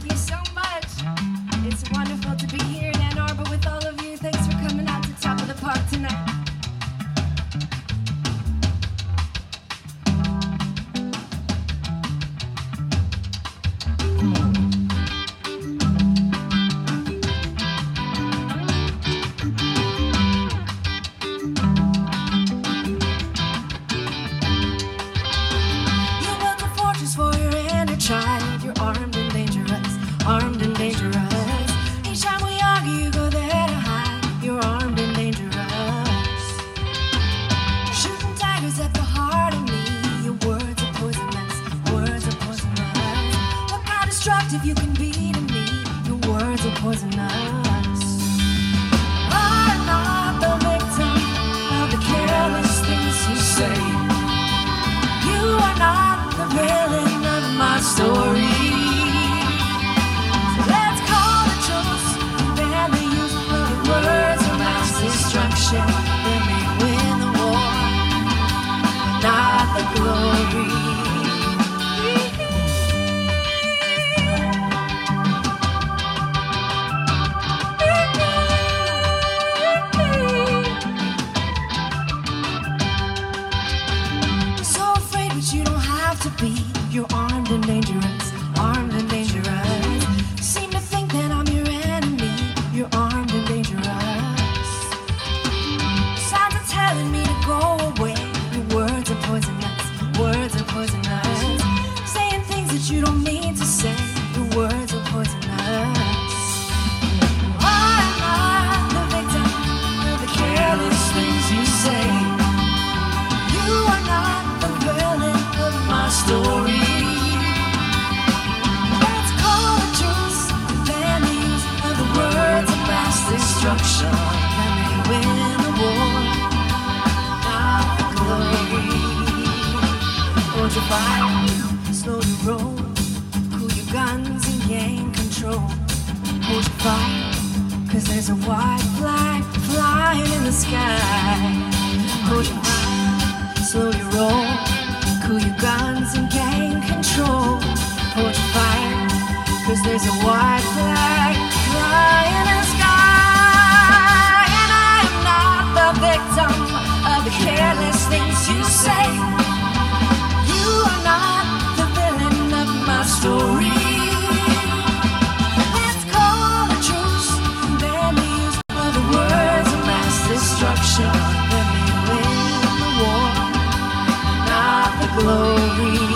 Thank you so much. Attractive you can be to me. Your words are poisonous. I'm not the victim of the careless things you say. You are not the villain to be. You're armed and dangerous, armed and dangerous. Seem to think that I'm your enemy. You're armed and dangerous. Signs are telling me to go away. Your words are poisonous, words are poisonous. Saying things that you don't mean to say. Your words are poisonous. I'm the victim of the careless things. You Slow your roll, cool your guns and gain control. Hold your fire, cause there's a white flag flying in the sky. Hold your fire, slow your roll, cool your guns and gain control. Hold your there's a glory.